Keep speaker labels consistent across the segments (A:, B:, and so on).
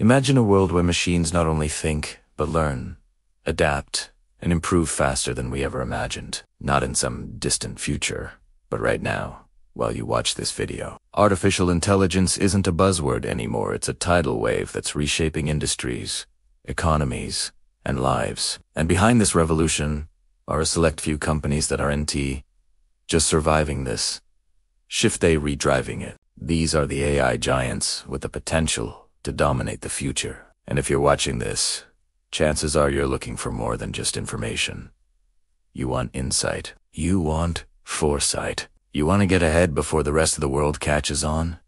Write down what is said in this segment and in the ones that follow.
A: Imagine a world where machines not only think, but learn, adapt, and improve faster than we ever imagined. Not in some distant future, but right now, while you watch this video. Artificial intelligence isn't a buzzword anymore. It's a tidal wave that's reshaping industries, economies, and lives. And behind this revolution are a select few companies that are NT, just surviving this. Shift A redriving it. These are the AI giants with the potential to dominate the future. And if you're watching this, chances are you're looking for more than just information. You want insight. You want foresight. You want to get ahead before the rest of the world catches on?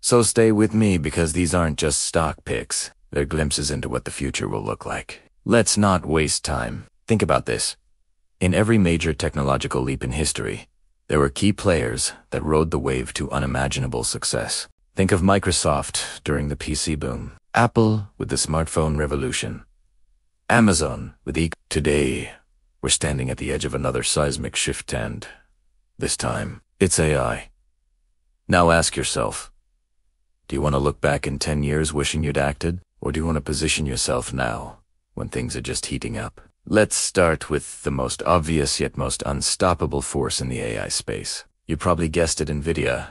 A: So stay with me because these aren't just stock picks. They're glimpses into what the future will look like. Let's not waste time. Think about this. In every major technological leap in history, there were key players that rode the wave to unimaginable success. Think of Microsoft during the PC boom, Apple with the smartphone revolution, Amazon with e Today, we're standing at the edge of another seismic shift and, this time, it's AI. Now ask yourself, do you want to look back in 10 years wishing you'd acted? Or do you want to position yourself now, when things are just heating up? Let's start with the most obvious yet most unstoppable force in the AI space. You probably guessed it, NVIDIA.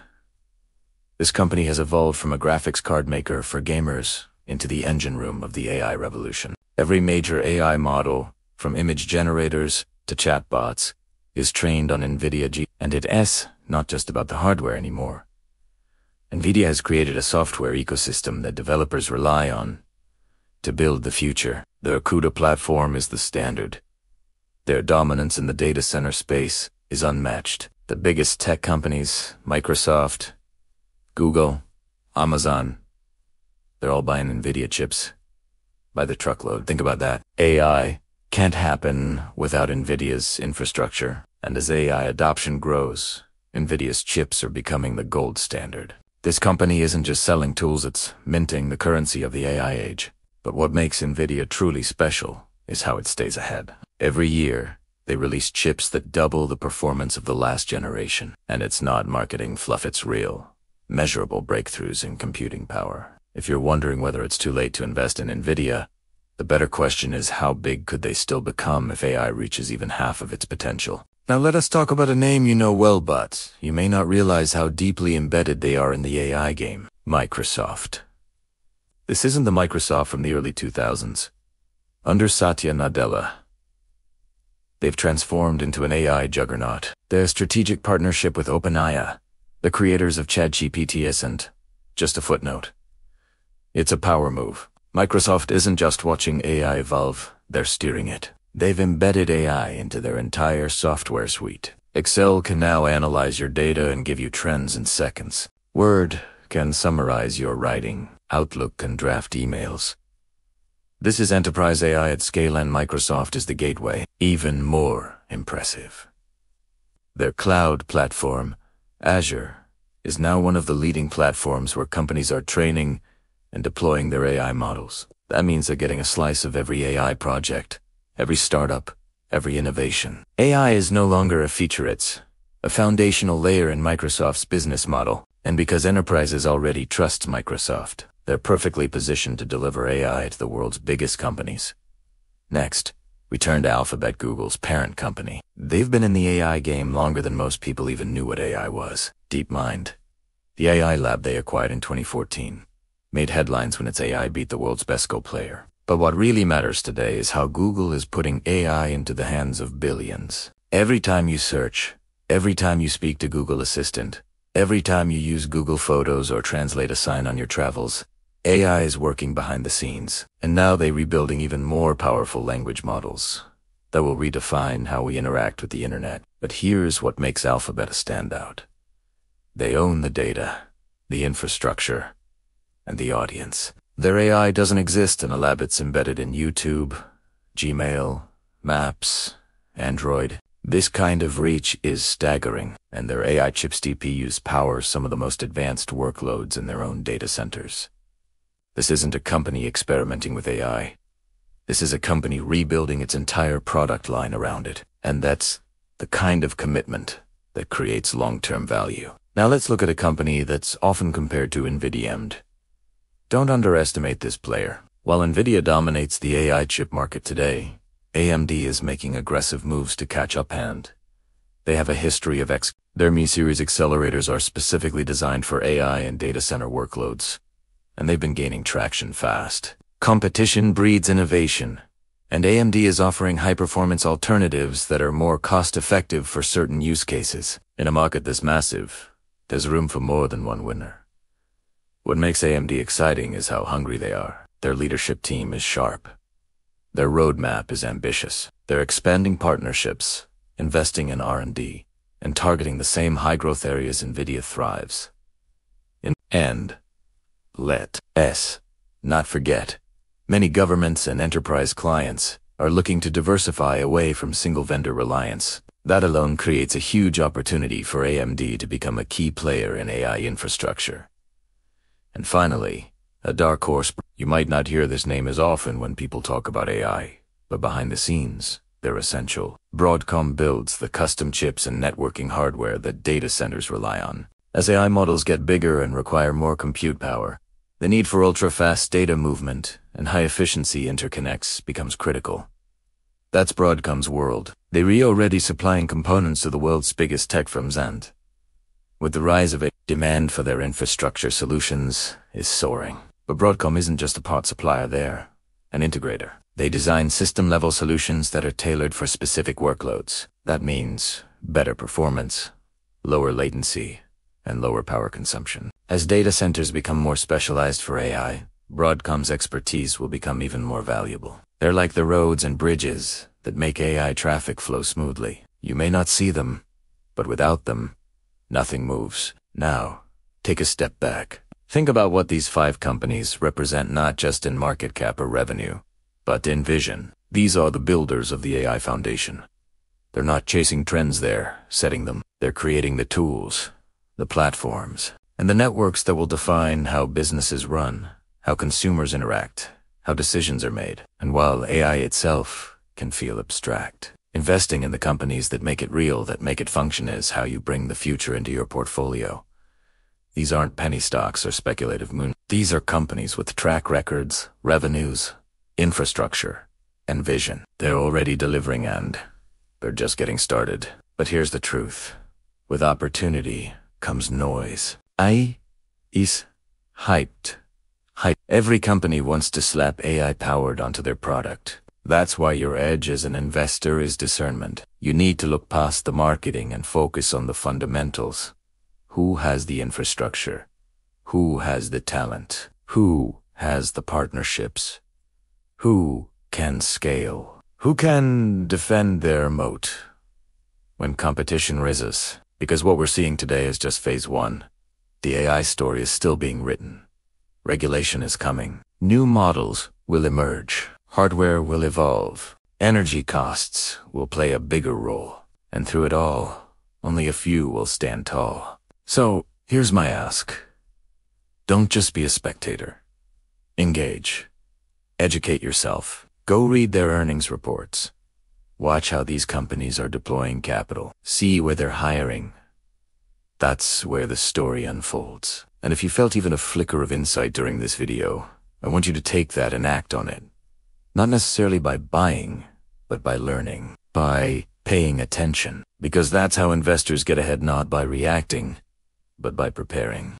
A: This company has evolved from a graphics card maker for gamers into the engine room of the AI revolution. Every major AI model, from image generators to chatbots, is trained on NVIDIA G, and it's not just about the hardware anymore. NVIDIA has created a software ecosystem that developers rely on to build the future. Their CUDA platform is the standard. Their dominance in the data center space is unmatched. The biggest tech companies, Microsoft, Google, Amazon, they're all buying NVIDIA chips by the truckload. Think about that. AI can't happen without NVIDIA's infrastructure. And as AI adoption grows, NVIDIA's chips are becoming the gold standard. This company isn't just selling tools, it's minting the currency of the AI age. But what makes NVIDIA truly special is how it stays ahead. Every year, they release chips that double the performance of the last generation. And it's not marketing fluff, it's real. Measurable breakthroughs in computing power. If you're wondering whether it's too late to invest in NVIDIA, the better question is how big could they still become if AI reaches even half of its potential? Now let us talk about a name you know well, but you may not realize how deeply embedded they are in the AI game. Microsoft. This isn't the Microsoft from the early 2000s. Under Satya Nadella, they've transformed into an AI juggernaut. Their strategic partnership with OpenAI, the creators of ChatGPT isn't just a footnote. It's a power move. Microsoft isn't just watching AI evolve, they're steering it. They've embedded AI into their entire software suite. Excel can now analyze your data and give you trends in seconds. Word can summarize your writing. Outlook can draft emails. This is enterprise AI at scale and Microsoft is the gateway. Even more impressive. Their cloud platform, Azure, is now one of the leading platforms where companies are training and deploying their AI models. That means they're getting a slice of every AI project every startup, every innovation. AI is no longer a feature, it's a foundational layer in Microsoft's business model. And because enterprises already trust Microsoft, they're perfectly positioned to deliver AI to the world's biggest companies. Next, we turn to Alphabet, Google's parent company. They've been in the AI game longer than most people even knew what AI was. DeepMind, the AI lab they acquired in 2014, made headlines when its AI beat the world's best Go player. But what really matters today is how Google is putting AI into the hands of billions. Every time you search, every time you speak to Google Assistant, every time you use Google Photos or translate a sign on your travels, AI is working behind the scenes. And now they're rebuilding even more powerful language models that will redefine how we interact with the internet. But here's what makes Alphabet a standout. They own the data, the infrastructure, and the audience. Their AI doesn't exist in a lab it's embedded in YouTube, Gmail, Maps, Android. This kind of reach is staggering, and their AI chips TPUs power some of the most advanced workloads in their own data centers. This isn't a company experimenting with AI. This is a company rebuilding its entire product line around it, and that's the kind of commitment that creates long-term value. Now let's look at a company that's often compared to NVIDIA Don't underestimate this player. While Nvidia dominates the AI chip market today, AMD is making aggressive moves to catch up hand. They have a history of X. Their MI series accelerators are specifically designed for AI and data center workloads, and they've been gaining traction fast. Competition breeds innovation, and AMD is offering high-performance alternatives that are more cost-effective for certain use cases. In a market this massive, there's room for more than one winner. What makes AMD exciting is how hungry they are. Their leadership team is sharp. Their roadmap is ambitious. They're expanding partnerships, investing in R&D, and targeting the same high-growth areas NVIDIA thrives. In and let us not forget, many governments and enterprise clients are looking to diversify away from single-vendor reliance. That alone creates a huge opportunity for AMD to become a key player in AI infrastructure. And finally, a dark horse. You might not hear this name as often when people talk about AI, but behind the scenes, they're essential. Broadcom builds the custom chips and networking hardware that data centers rely on. As AI models get bigger and require more compute power, the need for ultra-fast data movement and high-efficiency interconnects becomes critical. That's Broadcom's world. They're already supplying components to the world's biggest tech firms and, with the rise of a demand for their infrastructure solutions is soaring. But Broadcom isn't just a part supplier there, an integrator. They design system-level solutions that are tailored for specific workloads. That means better performance, lower latency, and lower power consumption. As data centers become more specialized for AI, Broadcom's expertise will become even more valuable. They're like the roads and bridges that make AI traffic flow smoothly. You may not see them, but without them, Nothing moves. Now, take a step back. Think about what these five companies represent not just in market cap or revenue, but in vision. These are the builders of the AI foundation. They're not chasing trends there, setting them. They're creating the tools, the platforms, and the networks that will define how businesses run, how consumers interact, how decisions are made. And while AI itself can feel abstract, Investing in the companies that make it real, that make it function is how you bring the future into your portfolio. These aren't penny stocks or speculative moon. These are companies with track records, revenues, infrastructure, and vision. They're already delivering and they're just getting started. But here's the truth. With opportunity comes noise. AI is hyped. Hype. Every company wants to slap AI powered onto their product. That's why your edge as an investor is discernment. You need to look past the marketing and focus on the fundamentals. Who has the infrastructure? Who has the talent? Who has the partnerships? Who can scale? Who can defend their moat when competition rises? Because what we're seeing today is just phase one. The AI story is still being written. Regulation is coming. New models will emerge. Hardware will evolve. Energy costs will play a bigger role. And through it all, only a few will stand tall. So, here's my ask. Don't just be a spectator. Engage. Educate yourself. Go read their earnings reports. Watch how these companies are deploying capital. See where they're hiring. That's where the story unfolds. And if you felt even a flicker of insight during this video, I want you to take that and act on it. Not necessarily by buying, but by learning, by paying attention, because that's how investors get ahead not by reacting, but by preparing.